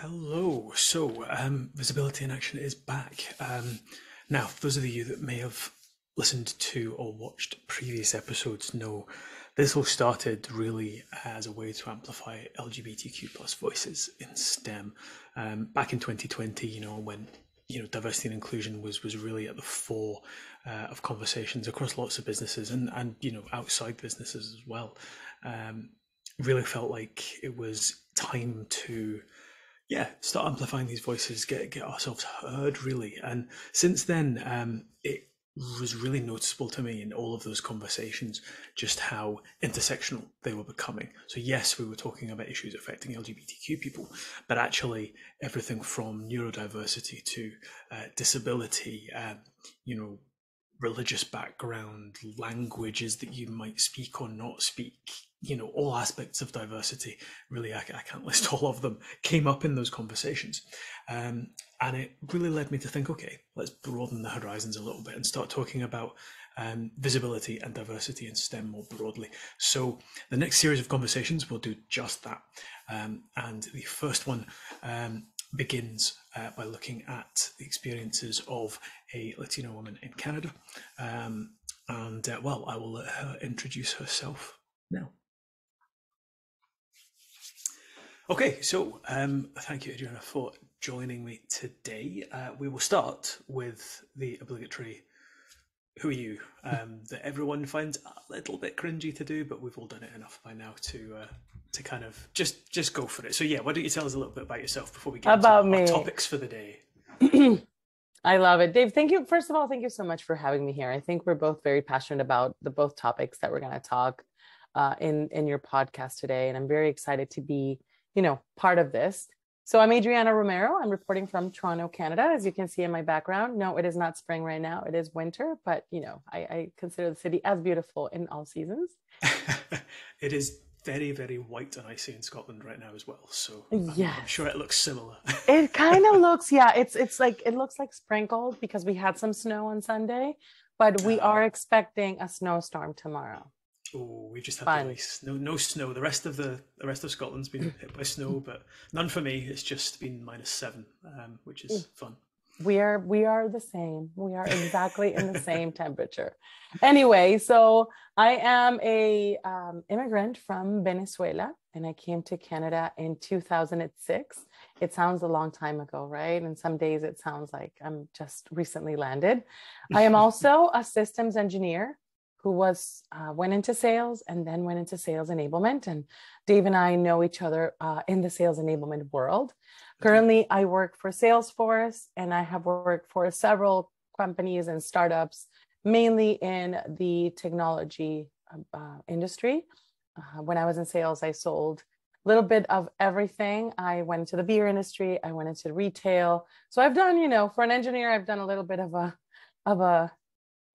Hello. So, um, Visibility in Action is back. Um, now, those of you that may have listened to or watched previous episodes know this all started really as a way to amplify LGBTQ plus voices in STEM. Um, back in 2020, you know, when you know diversity and inclusion was was really at the fore uh, of conversations across lots of businesses and and you know outside businesses as well. Um, really felt like it was time to yeah start amplifying these voices get get ourselves heard really. And since then um it was really noticeable to me in all of those conversations just how intersectional they were becoming. So yes we were talking about issues affecting lgbtq people but actually everything from neurodiversity to uh, disability um, you know religious background languages that you might speak or not speak you know all aspects of diversity. Really I, I, can't list all of them came up in those conversations. Um, and it really led me to think okay let's broaden the horizons a little bit and start talking about um, visibility and diversity in stem more broadly. So the next series of conversations will do just that. Um, and the first one um, begins uh, by looking at the experiences of a latino woman in canada. Um, and uh, well i will let her introduce herself now Okay, so um, thank you, Adriana, for joining me today. Uh, we will start with the obligatory "Who are you?" Um, that everyone finds a little bit cringy to do, but we've all done it enough by now to uh, to kind of just just go for it. So yeah, why don't you tell us a little bit about yourself before we get about into me. topics for the day? I love it, Dave. Thank you. First of all, thank you so much for having me here. I think we're both very passionate about the both topics that we're going to talk uh, in in your podcast today, and I'm very excited to be you know, part of this. So I'm Adriana Romero. I'm reporting from Toronto, Canada. As you can see in my background, no, it is not spring right now. It is winter, but you know, I, I consider the city as beautiful in all seasons. it is very, very white and icy in Scotland right now as well. So yeah, I'm, I'm sure it looks similar. it kind of looks, yeah. It's it's like it looks like sprinkled because we had some snow on Sunday, but we are expecting a snowstorm tomorrow. Oh, we've just had Fun. the ice. No, no snow. The rest of the the rest of Scotland's been hit by snow, but none for me. It's just been minus seven, um, which is mm. fun. We are we are the same. We are exactly in the same temperature. Anyway, so I am a um, immigrant from Venezuela, and I came to Canada in 2006. It sounds a long time ago, right? And some days it sounds like I'm just recently landed. I am also a systems engineer who was uh, went into sales and then went into sales enablement. And Dave and I know each other uh, in the sales enablement world. Currently, I work for Salesforce, and I have worked for several companies and startups, mainly in the technology uh, industry. Uh, when I was in sales, I sold a little bit of everything. I went into the beer industry. I went into retail. So I've done, you know, for an engineer, I've done a little bit of a of a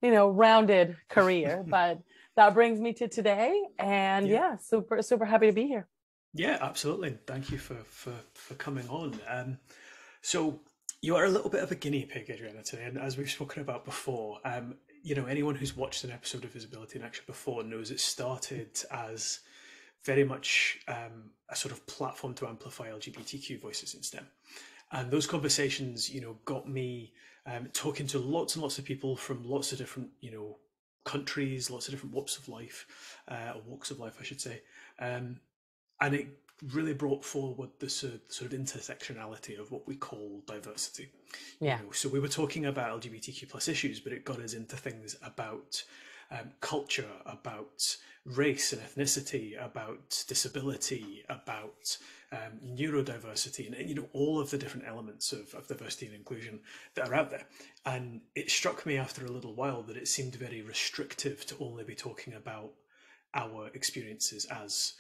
you know, rounded career. but that brings me to today. And yeah. yeah, super, super happy to be here. Yeah, absolutely. Thank you for for for coming on. Um, so you are a little bit of a guinea pig, Adriana, today, and as we've spoken about before, um, you know, anyone who's watched an episode of Visibility in Action before knows it started as very much um, a sort of platform to amplify LGBTQ voices in STEM, and those conversations, you know, got me um, talking to lots and lots of people from lots of different, you know, countries, lots of different walks of life, uh, or walks of life, I should say, um, and it really brought forward the sort of intersectionality of what we call diversity. Yeah. You know, so we were talking about LGBTQ plus issues, but it got us into things about um, culture, about race and ethnicity, about disability, about um, neurodiversity, and you know all of the different elements of, of diversity and inclusion that are out there. And it struck me after a little while that it seemed very restrictive to only be talking about our experiences as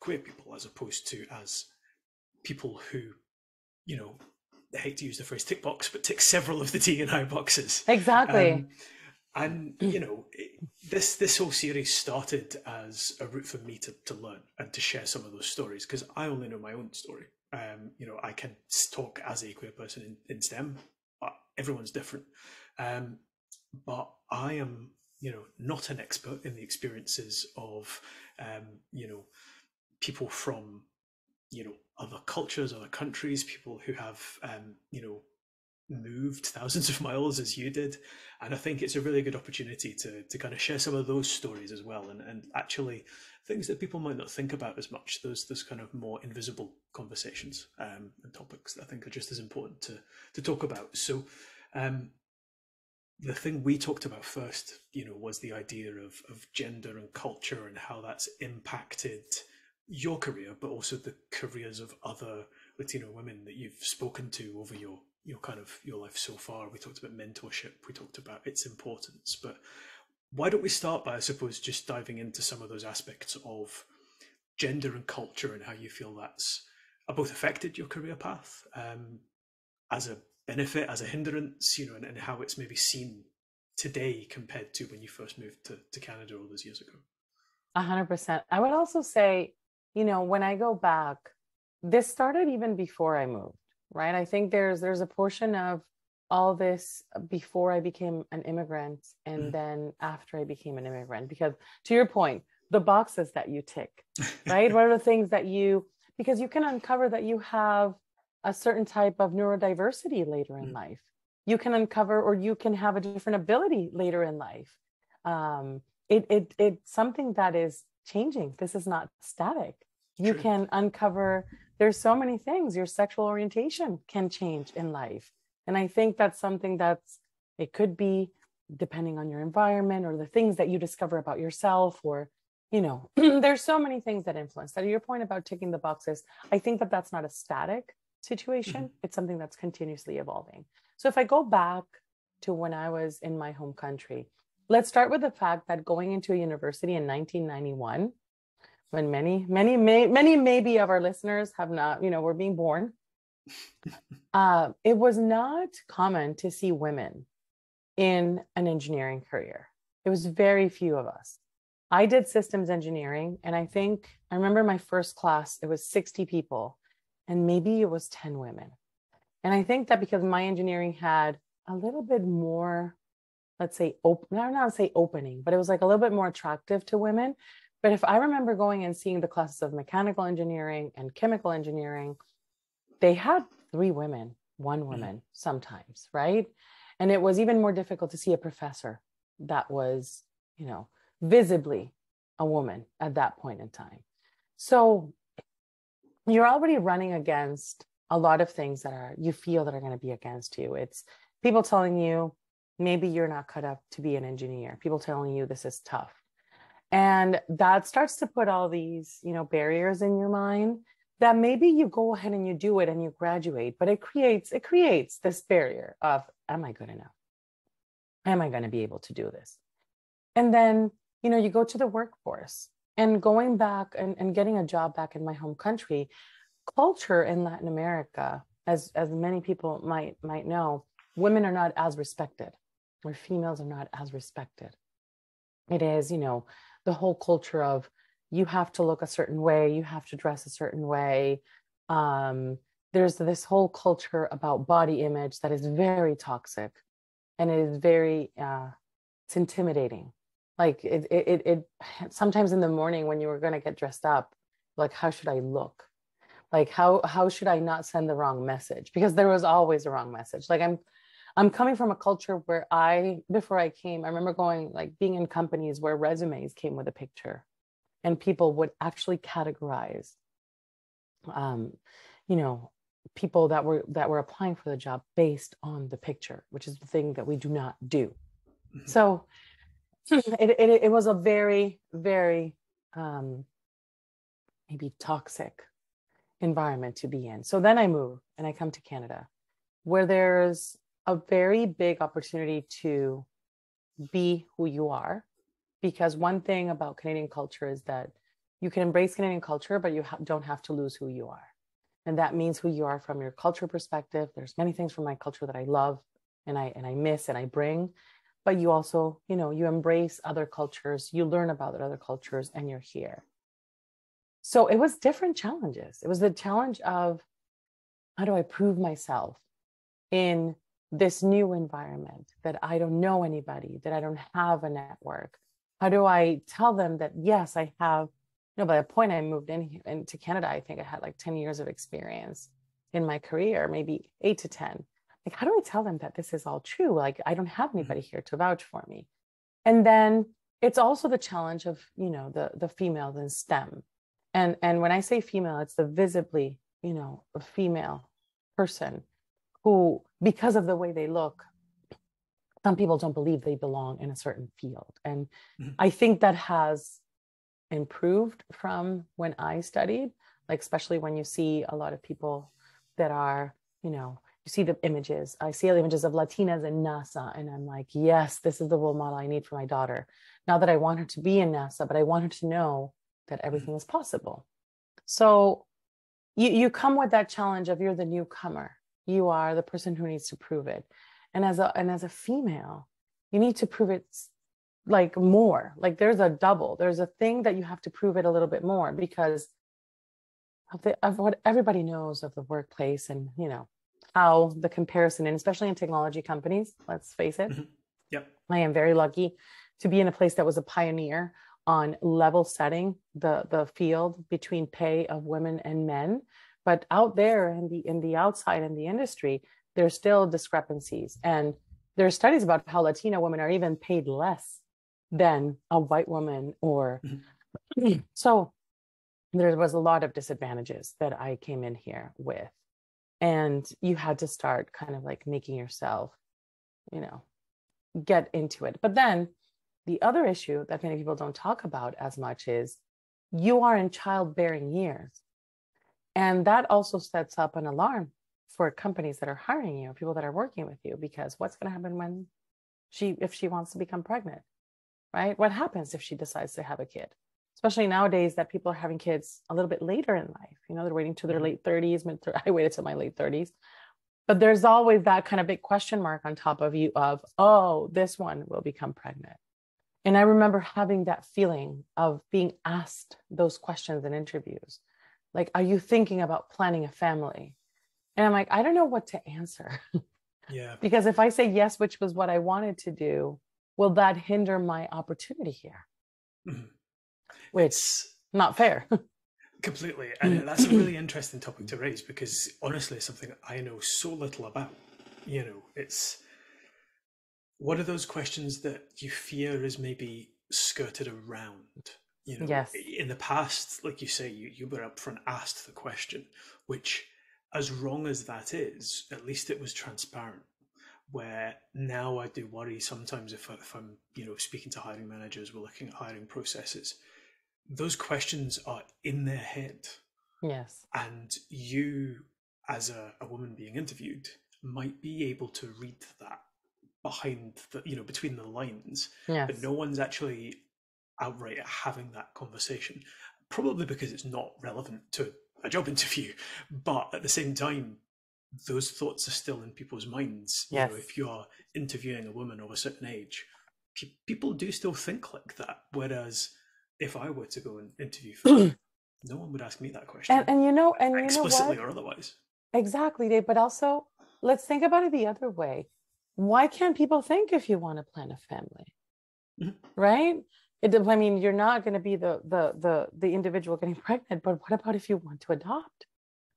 queer people, as opposed to as people who, you know, I hate to use the phrase tick box, but tick several of the D and I boxes. Exactly. Um, and you know this this whole series started as a route for me to, to learn and to share some of those stories because i only know my own story. Um, you know i can talk as a queer person in, in stem but everyone's different. Um, but i am you know not an expert in the experiences of um, you know people from you know other cultures, other countries, people who have um, you know moved thousands of miles as you did. And i think it's a really good opportunity to to kind of share some of those stories as well and and actually things that people might not think about as much those those kind of more invisible conversations um, and topics that i think are just as important to to talk about. So um, the thing we talked about first you know was the idea of of gender and culture and how that's impacted your career but also the careers of other latino women that you've spoken to over your your kind of your life so far. We talked about mentorship. We talked about its importance. But why don't we start by, I suppose, just diving into some of those aspects of gender and culture and how you feel that's both affected your career path um, as a benefit, as a hindrance, you know, and, and how it's maybe seen today compared to when you first moved to, to Canada all those years ago. A hundred percent. I would also say, you know, when I go back, this started even before I moved right i think there's there's a portion of all this before i became an immigrant and mm. then after i became an immigrant because to your point the boxes that you tick right what are the things that you because you can uncover that you have a certain type of neurodiversity later in mm. life you can uncover or you can have a different ability later in life um, it, it it's something that is changing this is not static you True. can uncover there's so many things. Your sexual orientation can change in life. And i think that's something that's it could be depending on your environment or the things that you discover about yourself or you know there's so many things that influence that. Your point about ticking the boxes i think that that's not a static situation. Mm-hmm. it's something that's continuously evolving. So if i go back to when i was in my home country let's start with the fact that going into a university in 1991 when many, many, may, many maybe of our listeners have not, you know, were being born. uh, it was not common to see women in an engineering career. It was very few of us. I did systems engineering, and I think I remember my first class, it was 60 people, and maybe it was 10 women. And I think that because my engineering had a little bit more, let's say, open, I don't know how to say opening, but it was like a little bit more attractive to women. But if I remember going and seeing the classes of mechanical engineering and chemical engineering, they had three women, one mm. woman mm. sometimes, right? And it was even more difficult to see a professor that was, you know, visibly a woman at that point in time. So you're already running against a lot of things that are you feel that are going to be against you. It's people telling you maybe you're not cut up to be an engineer. People telling you this is tough and that starts to put all these you know barriers in your mind that maybe you go ahead and you do it and you graduate but it creates it creates this barrier of am i good enough? Am i going to be able to do this? And then you know you go to the workforce. And going back and, and getting a job back in my home country culture in latin america as as many people might might know women are not as respected or females are not as respected. It is you know the whole culture of you have to look a certain way, you have to dress a certain way. Um, there's this whole culture about body image that is very toxic and it is very uh, it's intimidating. Like it, it it sometimes in the morning when you were going to get dressed up like how should i look? Like how how should i not send the wrong message? Because there was always a wrong message. Like i'm I'm coming from a culture where I, before I came, I remember going like being in companies where resumes came with a picture and people would actually categorize, um, you know, people that were that were applying for the job based on the picture, which is the thing that we do not do. Mm-hmm. So it, it, it was a very, very um, maybe toxic environment to be in. So then I move and I come to Canada where there's a very big opportunity to be who you are. Because one thing about Canadian culture is that you can embrace Canadian culture, but you ha- don't have to lose who you are. And that means who you are from your culture perspective. There's many things from my culture that I love and I and I miss and I bring, but you also, you know, you embrace other cultures, you learn about other cultures and you're here. So it was different challenges. It was the challenge of how do I prove myself in this new environment that I don't know anybody, that I don't have a network? How do I tell them that, yes, I have you know, by the point I moved in into Canada, I think I had like 10 years of experience in my career, maybe eight to 10. Like, how do I tell them that this is all true? Like, I don't have mm-hmm. anybody here to vouch for me. And then it's also the challenge of, you know, the the females in STEM. And and when I say female, it's the visibly, you know, a female person who, because of the way they look, some people don't believe they belong in a certain field. And mm-hmm. I think that has improved from when I studied, like especially when you see a lot of people that are, you know, you see the images. I see the images of Latinas in NASA, and I'm like, yes, this is the role model I need for my daughter. Not that I want her to be in NASA, but I want her to know that everything is possible. So you you come with that challenge of you're the newcomer. You are the person who needs to prove it. And as a and as a female, you need to prove it like more. Like there's a double. There's a thing that you have to prove it a little bit more because of, the, of what everybody knows of the workplace and you know how the comparison and especially in technology companies let's face it. Mm-hmm. yep. I am very lucky to be in a place that was a pioneer on level setting the the field between pay of women and men but out there in the in the outside in the industry there's still discrepancies and there are studies about how Latina women are even paid less than a white woman or mm-hmm. so there was a lot of disadvantages that I came in here with. And you had to start kind of like making yourself, you know, get into it. But then the other issue that many people don't talk about as much is you are in childbearing years. And that also sets up an alarm for companies that are hiring you, people that are working with you, because what's going to happen when she, if she wants to become pregnant? right? What happens if she decides to have a kid? Especially nowadays that people are having kids a little bit later in life. You know, they're waiting to their mm-hmm. late 30s. Mid I waited till my late 30s. But there's always that kind of big question mark on top of you of, oh, this one will become pregnant. And I remember having that feeling of being asked those questions in interviews. Like, are you thinking about planning a family? And I'm like, I don't know what to answer. Yeah. because if I say yes, which was what I wanted to do, will that hinder my opportunity here? Mm-hmm. Which it's, not fair. completely. And that's a really interesting topic to raise because honestly, it's something I know so little about. You know, it's what are those questions that you fear is maybe skirted around? You know, yes. in the past, like you say, you, you were upfront asked the question, which as wrong as that is, at least it was transparent where now I do worry sometimes if, I, if I'm you know speaking to hiring managers, we're looking at hiring processes. Those questions are in their head. Yes. And you, as a, a woman being interviewed, might be able to read that behind the you know between the lines. Yes. But no one's actually outright at having that conversation. Probably because it's not relevant to a job interview. But at the same time, those thoughts are still in people's minds. Yes. You know, if you're interviewing a woman of a certain age, people do still think like that. Whereas if I were to go and interview for no one would ask me that question. And, and you know, and explicitly you know or otherwise. Exactly, Dave. But also, let's think about it the other way. Why can't people think if you want to plan a family? Mm-hmm. Right? It, I mean, you're not going to be the the the the individual getting pregnant, but what about if you want to adopt?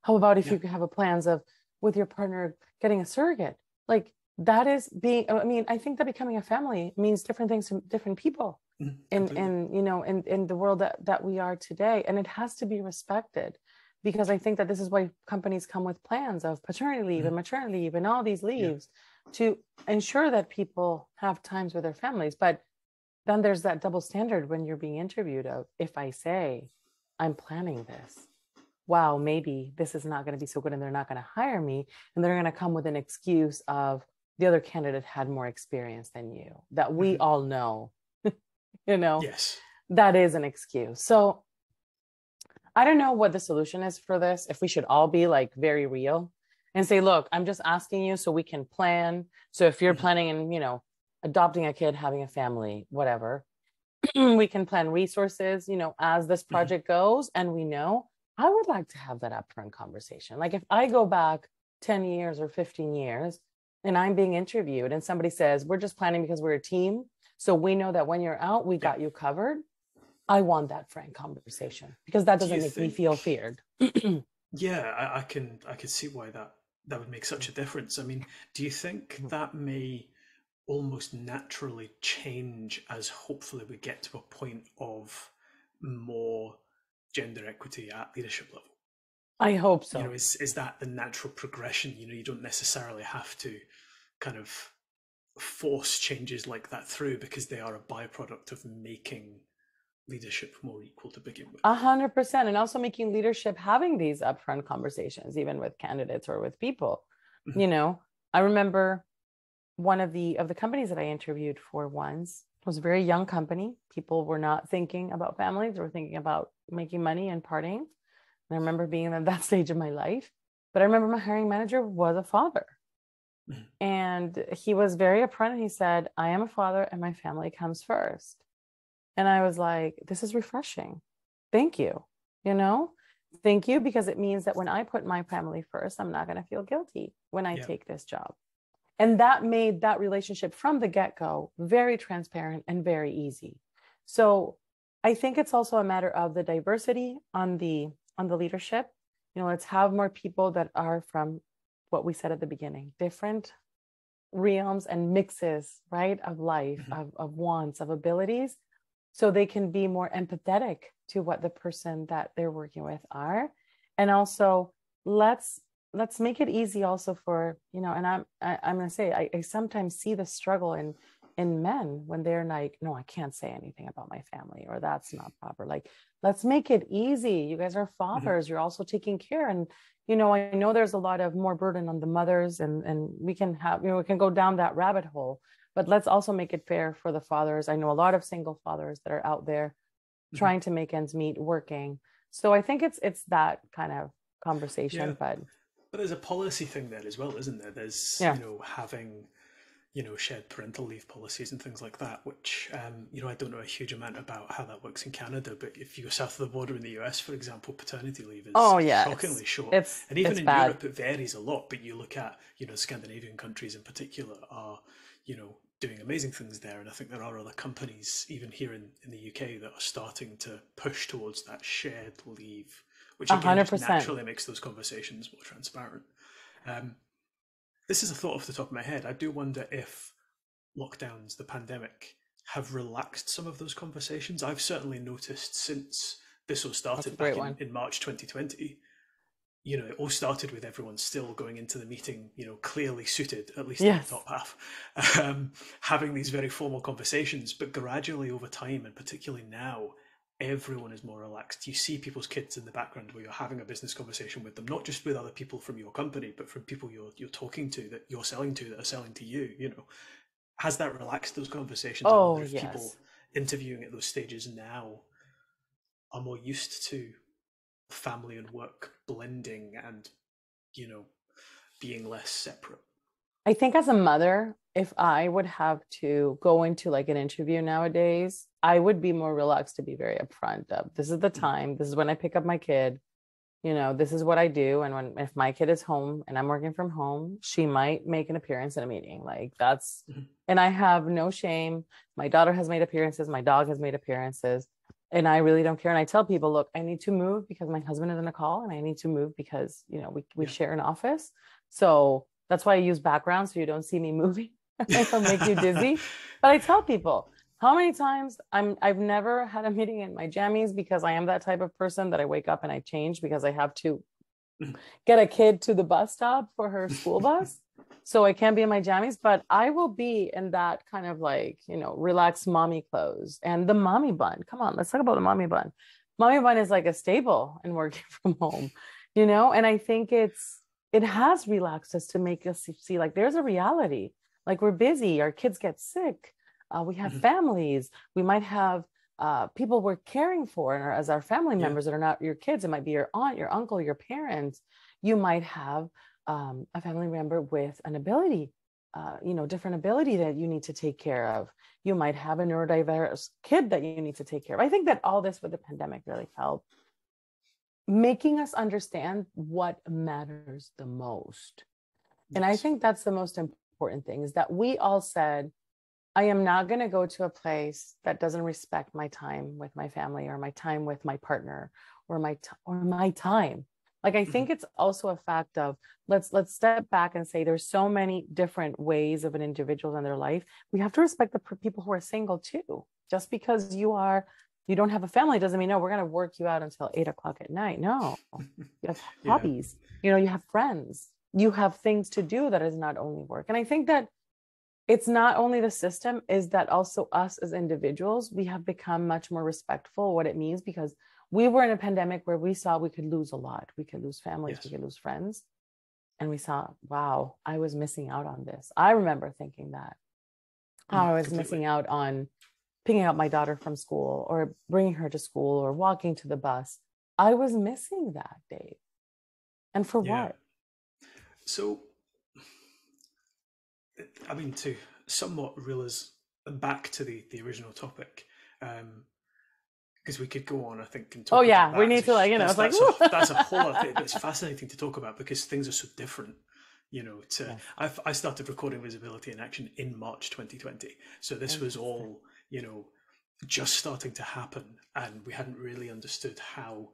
How about if yeah. you have a plans of with your partner getting a surrogate like that is being i mean i think that becoming a family means different things to different people mm-hmm. in in you know in in the world that that we are today and it has to be respected because i think that this is why companies come with plans of paternity leave mm-hmm. and maternity leave and all these leaves yeah. to ensure that people have times with their families but then there's that double standard when you're being interviewed of if i say i'm planning this wow, maybe this is not going to be so good and they're not going to hire me. And they're going to come with an excuse of the other candidate had more experience than you that we mm-hmm. all know, you know, yes, that is an excuse. So I don't know what the solution is for this. If we should all be like very real and say, look, I'm just asking you so we can plan. So if you're mm-hmm. planning and, you know, adopting a kid, having a family, whatever, we can plan resources, you know, as this mm-hmm. project mm-hmm. goes. And we know I would like to have that upfront conversation. Like if I go back 10 years or 15 years and I'm being interviewed and somebody says, We're just planning because we're a team. So we know that when you're out, we got you covered. I want that frank conversation because that doesn't make think, me feel feared. yeah, I, I, can I can see why that that would make such a difference. I mean, do you think mm-hmm. that may almost naturally change as hopefully we get to a point of more gender equity at leadership level? I hope so. You know, is is that the natural progression? You know, you don't necessarily have to kind of force changes like that through because they are a byproduct of making leadership more equal to begin with. A hundred percent, and also making leadership having these upfront conversations, even with candidates or with people. Mm-hmm. You know, I remember one of the of the companies that I interviewed for once was a very young company. People were not thinking about families; they were thinking about making money and partying. And I remember being at that stage of my life. But I remember my hiring manager was a father. Mm-hmm. And he was very upfront and he said, I am a father and my family comes first. And I was like, this is refreshing. Thank you. You know, thank you because it means that when I put my family first, I'm not going to feel guilty when I yeah. take this job. And that made that relationship from the get go very transparent and very easy. So I think it's also a matter of the diversity on the on the leadership. You know, let's have more people that are from what we said at the beginning, different realms and mixes, right, of life, mm-hmm. of, of wants, of abilities, so they can be more empathetic to what the person that they're working with are. And also let's let's make it easy also for you know and i'm I, am i am going to say I, I sometimes see the struggle in in men when they're like no i can't say anything about my family or that's not proper like let's make it easy you guys are mm-hmm. fathers mm-hmm. you're also taking care and you know i know there's a lot of more burden on the mothers and and we can have you know we can go down that rabbit hole but let's also make it fair for the fathers i know a lot of single fathers that are out there mm-hmm. trying to make ends meet working so i think it's it's that kind of conversation yeah. but but there's a policy thing there as well, isn't there? There's yeah. you know having you know shared parental leave policies and things like that. Which um, you know I don't know a huge amount about how that works in Canada, but if you go south of the border in the US, for example, paternity leave is oh yeah shockingly it's, short. It's, and even it's in bad. Europe, it varies a lot. But you look at you know Scandinavian countries in particular are you know doing amazing things there. And I think there are other companies, even here in, in the UK, that are starting to push towards that shared leave, which again 100%. naturally makes those conversations more transparent. Um, this is a thought off the top of my head. I do wonder if lockdowns, the pandemic, have relaxed some of those conversations. I've certainly noticed since this all started back in, in, March 2020. You know, it all started with everyone still going into the meeting, you know, clearly suited, at least yes. in the top half, um, having these very formal conversations. But gradually over time, and particularly now, everyone is more relaxed. You see people's kids in the background where you're having a business conversation with them, not just with other people from your company, but from people you're you're talking to that you're selling to that are selling to you. You know, has that relaxed those conversations? Oh, yes. People interviewing at those stages now are more used to family and work blending and you know being less separate. I think as a mother, if I would have to go into like an interview nowadays, I would be more relaxed to be very upfront of this is the mm-hmm. time, this is when I pick up my kid, you know, this is what I do. And when if my kid is home and I'm working from home, she might make an appearance in a meeting. Like that's mm-hmm. and I have no shame. My daughter has made appearances, my dog has made appearances. And I really don't care. And I tell people, look, I need to move because my husband is in a call and I need to move because, you know, we, we yeah. share an office. So that's why I use background so you don't see me moving. It'll make you dizzy. But I tell people how many times I'm I've never had a meeting in my jammies because I am that type of person that I wake up and I change because I have to get a kid to the bus stop for her school bus. So I can't be in my jammies, but I will be in that kind of like, you know, relaxed mommy clothes and the mommy bun. Come on, let's talk about the mommy bun. Mommy bun is like a staple in working from home, you know, and I think it's it has relaxed us to make us see like there's a reality. Like we're busy our kids get sick uh, we have mm-hmm. families we might have uh, people we're caring for and as our family yeah. members that are not your kids. It might be your aunt your uncle your parents. You might have um, a family member with an ability uh, you know different ability that you need to take care of. You might have a neurodiverse kid that you need to take care of. I think that all this with the pandemic really helped making us understand what matters the most. Yes. And I think that's the most important thing is that we all said, I am not going to go to a place that doesn't respect my time with my family or my time with my partner or my t- or my time. Like I think mm-hmm. it's also a fact of let's let's step back and say there's so many different ways of an individual in their life. We have to respect the people who are single too. Just because you are you don't have a family doesn't mean no we're going to work you out until eight o'clock at night. No, you have yeah. hobbies. You know you have friends. You have things to do that is not only work. And I think that it's not only the system is that also us as individuals we have become much more respectful what it means because we were in a pandemic where we saw we could lose a lot we could lose families yes. we could lose friends and we saw wow i was missing out on this i remember thinking that mm, i was Completely. missing out on picking up my daughter from school or bringing her to school or walking to the bus i was missing that dave and for yeah. what so I mean, to somewhat reel us back to the the original topic, um, because we could go on, I think. And talk oh yeah, we need to like you know, that's, like that's, a, that's a whole lot. Of, it's fascinating to talk about because things are so different. You know, to yeah. i I started recording visibility in action in March 2020, so this was all you know just starting to happen, and we hadn't really understood how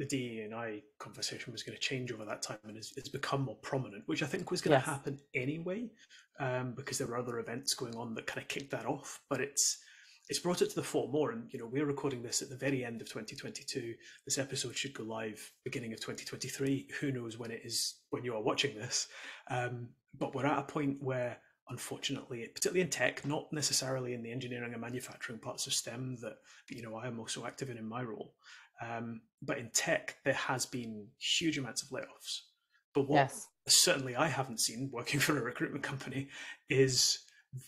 the DE and I conversation was going to change over that time and it's, it's become more prominent, which I think was going yes. to happen anyway, um, because there were other events going on that kind of kicked that off. But it's it's brought it to the fore more, and you know we're recording this at the very end of 2022. This episode should go live beginning of 2023. Who knows when it is when you are watching this? Um, but we're at a point where unfortunately, particularly in tech, not necessarily in the engineering and manufacturing parts of STEM that you know I am also active in in my role. Um, but in tech, there has been huge amounts of layoffs. But what yes. certainly I haven't seen working for a recruitment company is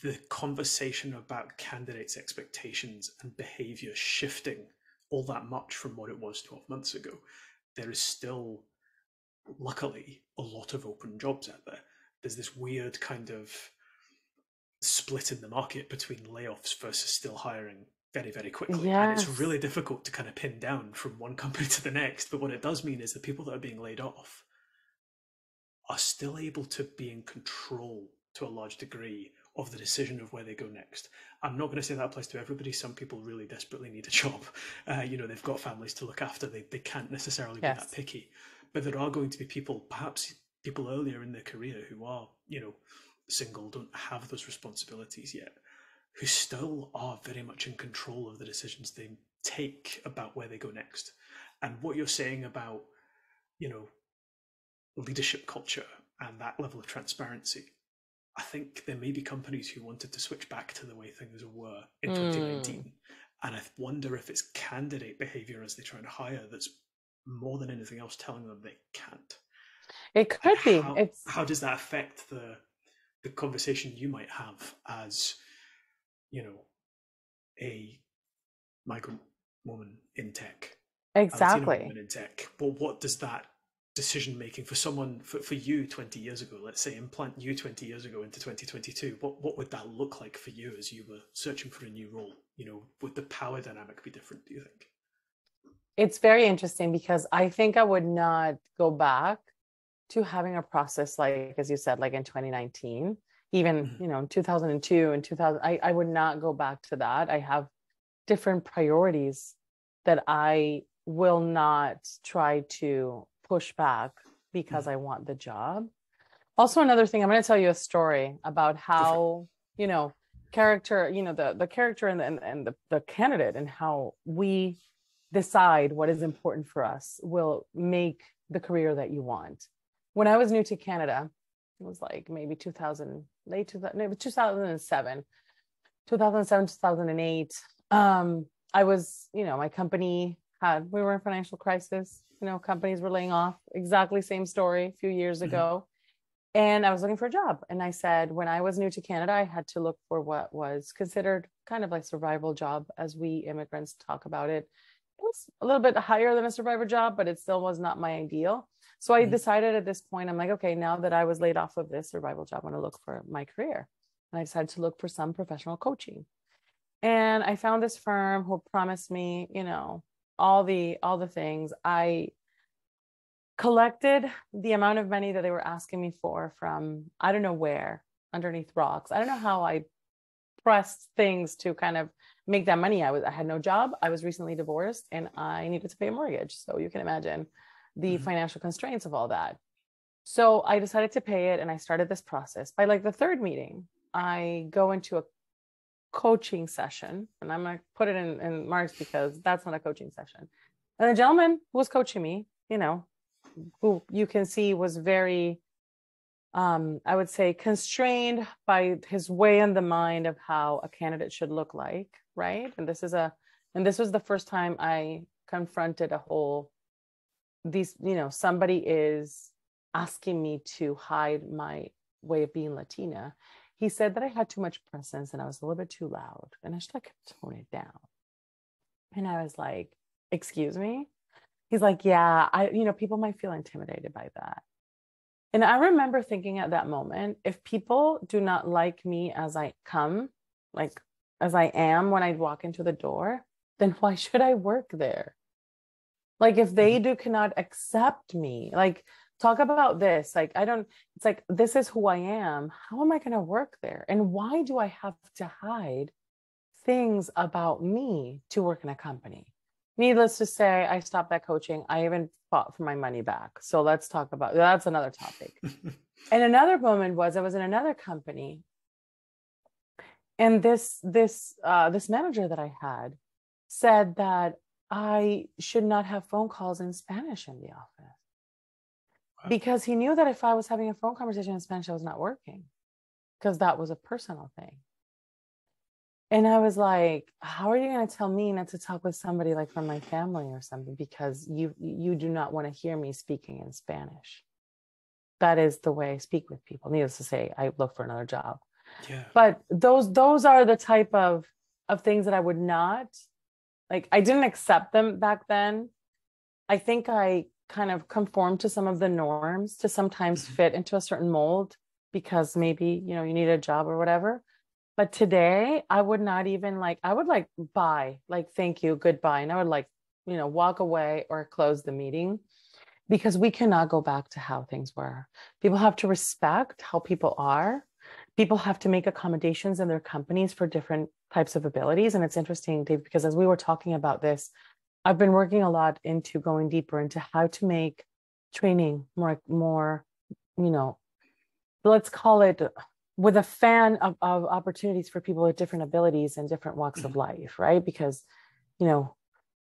the conversation about candidates' expectations and behavior shifting all that much from what it was 12 months ago. There is still, luckily, a lot of open jobs out there. There's this weird kind of split in the market between layoffs versus still hiring very very quickly yes. and it's really difficult to kind of pin down from one company to the next but what it does mean is the people that are being laid off are still able to be in control to a large degree of the decision of where they go next. I'm not going to say that applies to everybody. Some people really desperately need a job. Uh, you know, they've got families to look after. They, they can't necessarily yes. be that picky. But there are going to be people, perhaps people earlier in their career who are, you know, single, don't have those responsibilities yet who still are very much in control of the decisions they take about where they go next. And what you're saying about, you know, leadership culture and that level of transparency, I think there may be companies who wanted to switch back to the way things were in mm. 2019. And I wonder if it's candidate behavior as they try to hire that's more than anything else telling them they can't. It could be. How, it's... how does that affect the the conversation you might have as you know, a migrant woman in tech. Exactly. woman in tech. But what does that decision making for someone for, for you 20 years ago, let's say implant you 20 years ago into 2022, what, what would that look like for you as you were searching for a new role? You know, would the power dynamic be different, do you think? It's very interesting because I think I would not go back to having a process like, as you said, like in 2019 even mm-hmm. you know 2002 and 2000 I, I would not go back to that i have different priorities that i will not try to push back because mm-hmm. i want the job also another thing i'm going to tell you a story about how you know character you know the the character and the, and, and the, the candidate and how we decide what is important for us will make the career that you want when i was new to canada it was like maybe 2000 late 2000 no, 2007 2007 2008 um i was you know my company had we were in financial crisis. You know companies were laying off. Exactly same story a few years mm-hmm. ago. And i was looking for a job. And i said when i was new to canada i had to look for what was considered kind of like survival job as we immigrants talk about it. It was a little bit higher than a survivor job but it still was not my ideal so I mm-hmm. decided at this point, I'm like, okay, now that I was laid off of this survival job, I want to look for my career. And I decided to look for some professional coaching. And I found this firm who promised me, you know, all the all the things. I collected the amount of money that they were asking me for from I don't know where, underneath rocks. I don't know how I pressed things to kind of make that money. I was I had no job. I was recently divorced and I needed to pay a mortgage. So you can imagine the mm-hmm. financial constraints of all that. So I decided to pay it and I started this process. By like the third meeting, I go into a coaching session and I'm gonna put it in, in marks because that's not a coaching session. And the gentleman who was coaching me, you know, who you can see was very um, I would say constrained by his way in the mind of how a candidate should look like, right? And this is a and this was the first time I confronted a whole these, you know, somebody is asking me to hide my way of being Latina. He said that I had too much presence and I was a little bit too loud. And I should like tone it down. And I was like, excuse me? He's like, yeah, I, you know, people might feel intimidated by that. And I remember thinking at that moment, if people do not like me as I come, like as I am when I walk into the door, then why should I work there? Like if they mm-hmm. do cannot accept me, like talk about this. Like I don't, it's like this is who I am. How am I going to work there? And why do I have to hide things about me to work in a company? needless to say, I stopped that coaching. I even fought for my money back. So let's talk about that's another topic. and another moment was I was in another company, and this this uh, this manager that I had said that I should not have phone calls in Spanish in the office wow. because he knew that if I was having a phone conversation in Spanish, I was not working because that was a personal thing. And I was like, how are you going to tell me not to talk with somebody like from my family or something because you you do not want to hear me speaking in Spanish. That is the way I speak with people. Needless to say, I look for another job. Yeah. But those those are the type of of things that I would not like I didn't accept them back then. I think I kind of conformed to some of the norms to sometimes mm-hmm. fit into a certain mold because maybe, you know, you need a job or whatever but today I would not even like, I would like bye, like thank you, goodbye. And I would like, you know, walk away or close the meeting because we cannot go back to how things were. People have to respect how people are. People have to make accommodations in their companies for different types of abilities. And it's interesting, Dave, because as we were talking about this, I've been working a lot into going deeper into how to make training more, more, you know, let's call it with a fan of, of opportunities for people with different abilities and different walks mm-hmm. of life, right? Because, you know,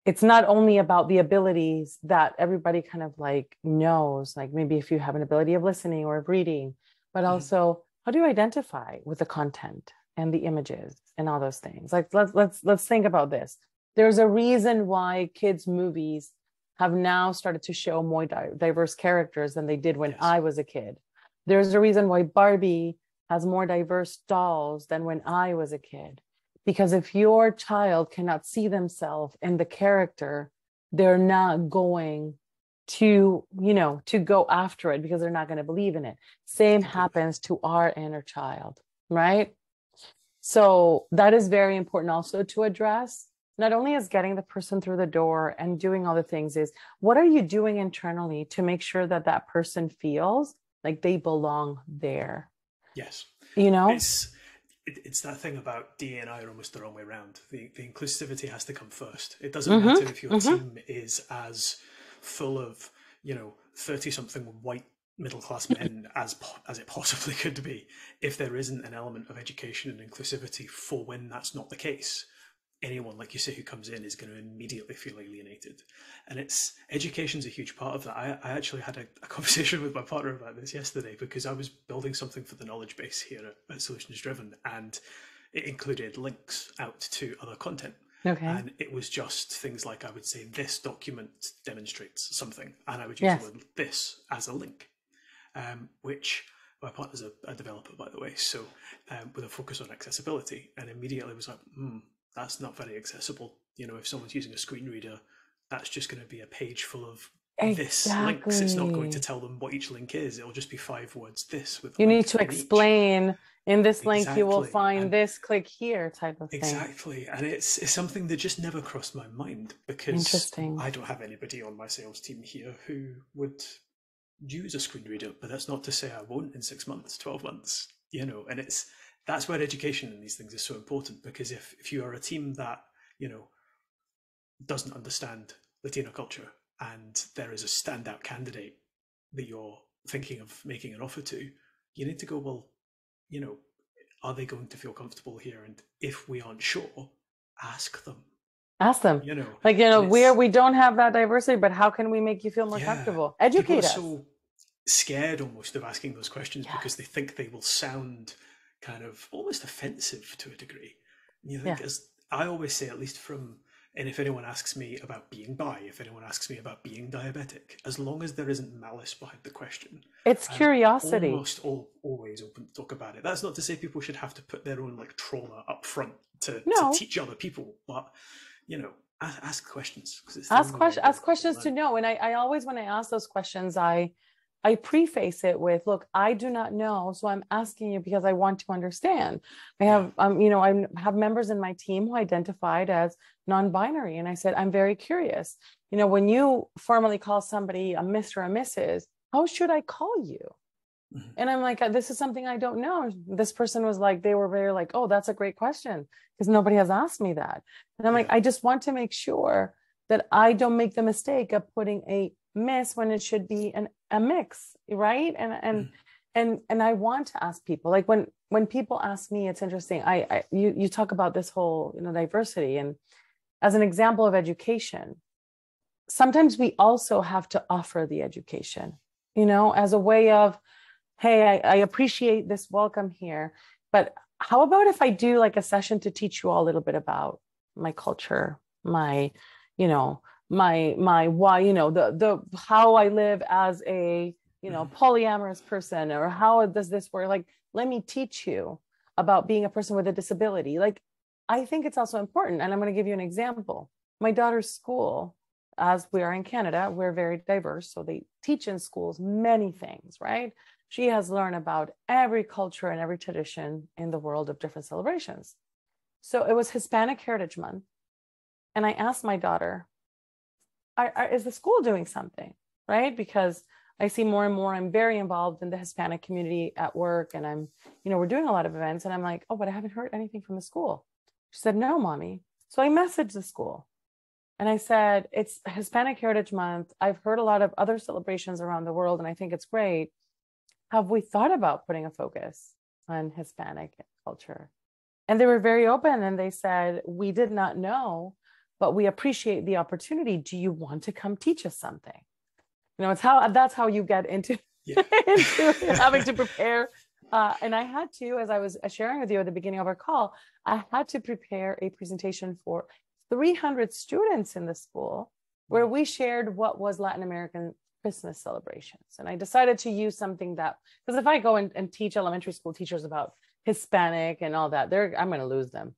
it's not only about the abilities that everybody kind of like knows, like maybe if you have an ability of listening or of reading, but mm-hmm. also how do you identify with the content and the images and all those things? Like let's let's let's think about this. There's a reason why kids' movies have now started to show more diverse characters than they did when yes. I was a kid. There's a reason why Barbie has more diverse dolls than when I was a kid. Because if your child cannot see themselves in the character, they're not going to, you know, to go after it because they're not going to believe in it. Same happens to our inner child, right? So that is very important also to address. Not only as getting the person through the door and doing all the things is what are you doing internally to make sure that that person feels like they belong there Yes. You know? It's it, it's that thing about D and I are almost the wrong way around. The the inclusivity has to come first. It doesn't mm-hmm. matter if your mm-hmm. team is as full of, you know, 30 something white middle class men as as it possibly could be if there isn't an element of education and inclusivity for when that's not the case anyone, like you say, who comes in is going to immediately feel alienated. And it's education's a huge part of that. I, I actually had a, a, conversation with my partner about this yesterday because I was building something for the knowledge base here at, at Solutions Driven, and it included links out to other content. Okay. And it was just things like I would say this document demonstrates something, and I would use yes. the word this as a link, um, which my partner's a, a, developer, by the way, so um, with a focus on accessibility, and immediately was like, hmm, that's not very accessible. You know, if someone's using a screen reader, that's just going to be a page full of exactly. this links. It's not going to tell them what each link is. It'll just be five words. This with you need to explain. Each. In this exactly. link, you will find and this. Click here, type of thing. Exactly, and it's it's something that just never crossed my mind because I don't have anybody on my sales team here who would use a screen reader. But that's not to say I won't in six months, twelve months. You know, and it's that's where education in these things is so important because if if you are a team that you know doesn't understand Latino culture and there is a standout candidate that you're thinking of making an offer to, you need to go, well, you know, are they going to feel comfortable here? And if we aren't sure, ask them. Ask them. You know, like you know, where we don't have that diversity, but how can we make you feel more yeah, comfortable? Educate us. So scared almost of asking those questions yes. because they think they will sound kind of almost offensive to a degree. And you think, yeah. as I always say, at least from and if anyone asks me about being bi, if anyone asks me about being diabetic, as long as there isn't malice behind the question, it's I'm curiosity. Almost all, always open to talk about it. That's not to say people should have to put their own like trauma up front to, no. to teach other people, but you know, ask, ask questions. Ask, question, ask questions to know. And I, I always, when I ask those questions, I I preface it with, look, I do not know. So I'm asking you because I want to understand. I have, um, you know, I have members in my team who identified as non-binary. And I said, I'm very curious. You know, when you formally call somebody a Mr. or a Mrs., how should I call you? Mm-hmm. And I'm like, this is something I don't know. This person was like, they were very like, oh, that's a great question because nobody has asked me that. And I'm yeah. like, I just want to make sure that I don't make the mistake of putting a miss when it should be an, a mix right? And and mm. and and i want to ask people like when when people ask me it's interesting. I, I you you talk about this whole you know diversity. And as an example of education sometimes we also have to offer the education you know as a way of hey I, I appreciate this welcome here but how about if i do like a session to teach you all a little bit about my culture my you know my my why you know the the how i live as a you know mm-hmm. polyamorous person or how does this work? Like let me teach you about being a person with a disability. Like i think it's also important and i'm going to give you an example. My daughter's school as we are in canada we're very diverse so they teach in schools many things right? She has learned about every culture and every tradition in the world of different celebrations. So it was hispanic heritage month and i asked my daughter are, are, is the school doing something right? Because i see more and more i'm very involved in the hispanic community at work and i'm you know we're doing a lot of events and i'm like oh but i haven't heard anything from the school. She said no mommy. So i messaged the school and i said it's hispanic heritage month. I've heard a lot of other celebrations around the world and i think it's great. Have we thought about putting a focus on hispanic culture? And they were very open and they said we did not know but we appreciate the opportunity. Do you want to come teach us something? You know, it's how that's how you get into, yeah. into having to prepare. Uh, and I had to, as I was sharing with you at the beginning of our call, I had to prepare a presentation for 300 students in the school where we shared what was Latin American Christmas celebrations. And I decided to use something that, because if I go and, and teach elementary school teachers about Hispanic and all that, they're I'm going to lose them.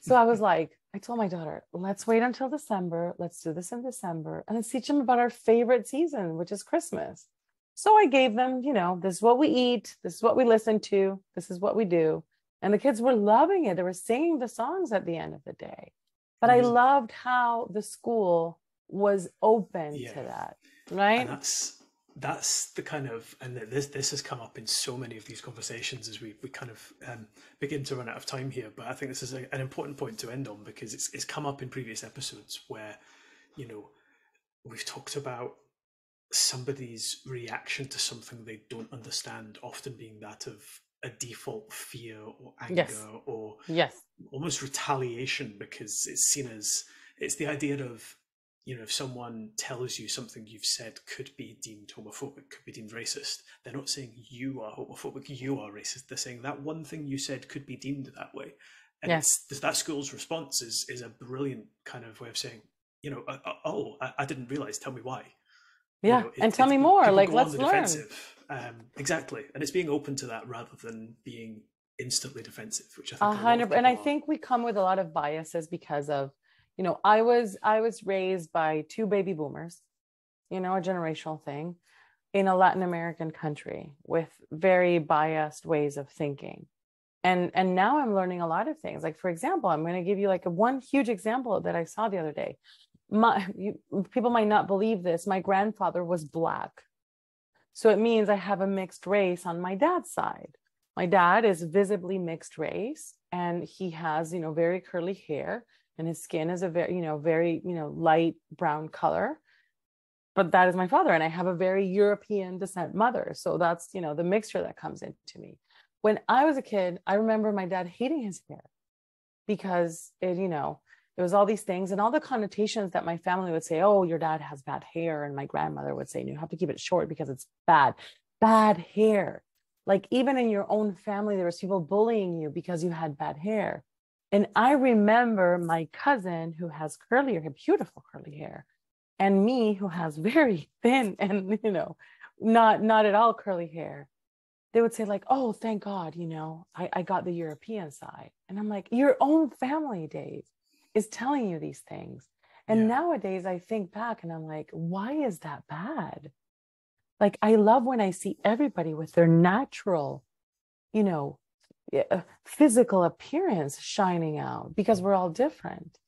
So I was like, I told my daughter, let's wait until December. Let's do this in December and let's teach them about our favorite season, which is Christmas. So I gave them, you know, this is what we eat, this is what we listen to, this is what we do. And the kids were loving it. They were singing the songs at the end of the day. But I mm-hmm. loved how the school was open to that. Right. And that's that's the kind of and this this has come up in so many of these conversations as we, we kind of um, begin to run out of time here but i think this is a, an important point to end on because it's, it's come up in previous episodes where you know we've talked about somebody's reaction to something they don't understand often being that of a default fear or anger yes. or yes almost retaliation because it's seen as it's the idea of you know, if someone tells you something you've said could be deemed homophobic, could be deemed racist, they're not saying you are homophobic, you are racist. They're saying that one thing you said could be deemed that way. And yes. that school's response is is a brilliant kind of way of saying, you know, uh, uh, oh, I, I, didn't realize. Tell me why. Yeah, you know, it, and tell me more. Like, let's learn. Um, exactly, and it's being open to that rather than being instantly defensive, which I think. A hundred, and I think we come with a lot of biases because of you know i was i was raised by two baby boomers you know a generational thing in a latin american country with very biased ways of thinking. And and now i'm learning a lot of things. Like for example i'm going to give you like a one huge example that i saw the other day. My you, people might not believe this my grandfather was black. So it means i have a mixed race on my dad's side. My dad is visibly mixed race and he has, you know, very curly hair and his skin is a very, you know, very, you know, light brown color. But that is my father. And I have a very European descent mother. So that's, you know, the mixture that comes into me. When I was a kid, I remember my dad hating his hair because it, you know, it was all these things and all the connotations that my family would say, oh, your dad has bad hair. And my grandmother would say, you have to keep it short because it's bad. Bad hair. Like even in your own family, there was people bullying you because you had bad hair. And I remember my cousin who has curly hair, beautiful curly hair, and me who has very thin and you know, not not at all curly hair. They would say, like, oh, thank God, you know, I, I got the European side. And I'm like, your own family, Dave is telling you these things. And yeah. nowadays I think back and I'm like, why is that bad? Like, I love when I see everybody with their natural, you know, physical appearance shining out because we're all different.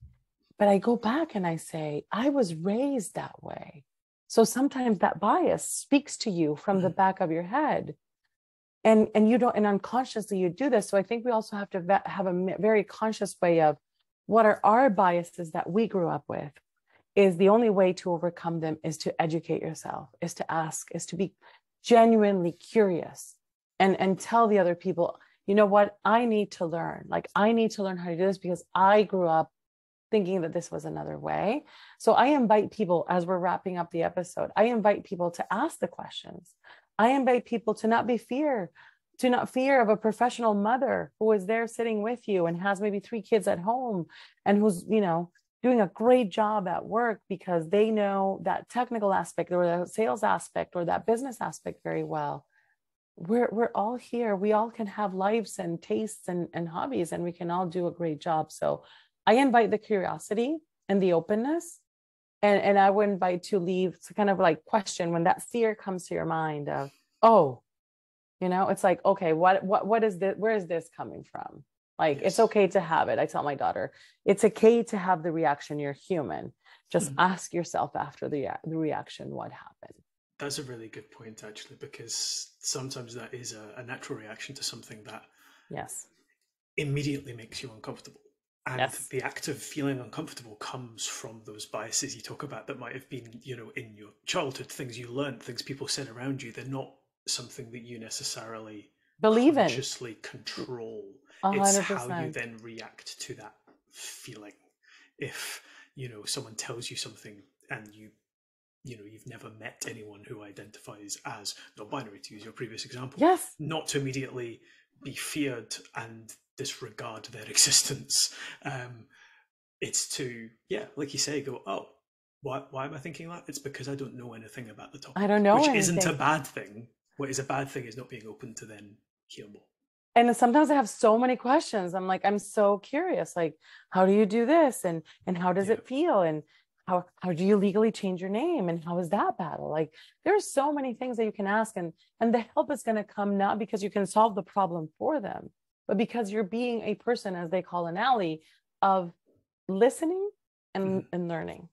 But I go back and I say, I was raised that way. So sometimes that bias speaks to you from the mm-hmm. back of your head. And, and you don't, and unconsciously you do this. So I think we also have to have a very conscious way of what are our biases that we grew up with is the only way to overcome them is to educate yourself is to ask is to be genuinely curious and and tell the other people you know what? I need to learn like i need to learn how to do this because i grew up thinking that this was another way. So i invite people as we're wrapping up the episode i invite people to ask the questions. I invite people to not be fear to not fear of a professional mother who is there sitting with you and has maybe three kids at home and who's you know doing a great job at work because they know that technical aspect or the sales aspect or that business aspect very well we're we're all here. We all can have lives and tastes and, and hobbies and we can all do a great job. So i invite the curiosity and the openness and and i would invite to leave to kind of like question when that fear comes to your mind of oh you know it's like okay what what what is this where is this coming from? Like yes. it's okay to have it. I tell my daughter it's okay to have the reaction. You're human. Just mm-hmm. ask yourself after the, the reaction what happened that's a really good point actually because sometimes that is a, a natural reaction to something that yes. immediately makes you uncomfortable. And yes. the act of feeling uncomfortable comes from those biases you talk about that might have been you know in your childhood things you learned things people said around you. They're not something that you necessarily believe consciously in control. 100%. it's how you then react to that feeling. If you know someone tells you something and you you know you've never met anyone who identifies as non-binary to use your previous example yes not to immediately be feared and disregard their existence um it's to yeah like you say go oh why, why am I thinking that? It's because I don't know anything about the topic. I don't know, which anything. isn't a bad thing what is a bad thing is not being open to then hear more and sometimes i have so many questions i'm like i'm so curious like how do you do this and and how does yeah. it feel and how how do you legally change your name and how is that battle like there's so many things that you can ask and and the help is going to come not because you can solve the problem for them but because you're being a person as they call an ally of listening and mm-hmm. and learning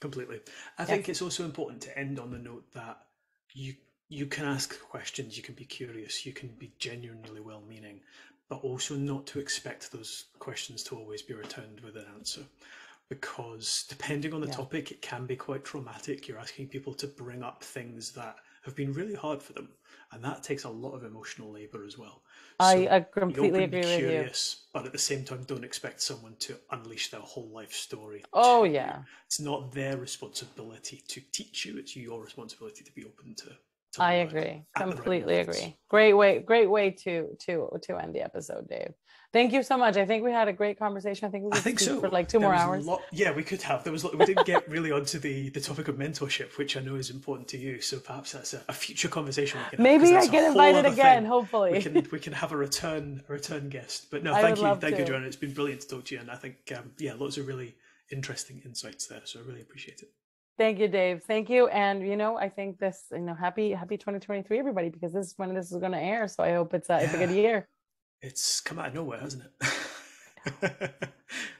completely i yes. think it's also important to end on the note that you you can ask questions, you can be curious, you can be genuinely well meaning, but also not to expect those questions to always be returned with an answer. Because depending on the yeah. topic, it can be quite traumatic. You're asking people to bring up things that have been really hard for them, and that takes a lot of emotional labor as well. I, I completely agree with curious, you. But at the same time, don't expect someone to unleash their whole life story. Oh yeah, you. it's not their responsibility to teach you; it's your responsibility to be open to I agree. Completely agree. Great way, great way to to to end the episode, Dave. Thank you so much. I think we had a great conversation. I think we I think so. for like two there more hours. Lot, yeah, we could have. There was we didn't get really onto the the topic of mentorship, which I know is important to you. So perhaps that's a, a future conversation. We can Maybe have, I get invited again. Thing. Hopefully, we can we can have a return a return guest. But no, I thank you, thank to. you, Adriana. It's been brilliant to talk to you, and I think um, yeah, lots of really interesting insights there. So I really appreciate it. Thank you, Dave. Thank you. And you know, I think this, you know, happy happy 2023, everybody, because this is when this is going to air. So I hope it's uh, yeah. it's a good year. It's come out of nowhere, hasn't it?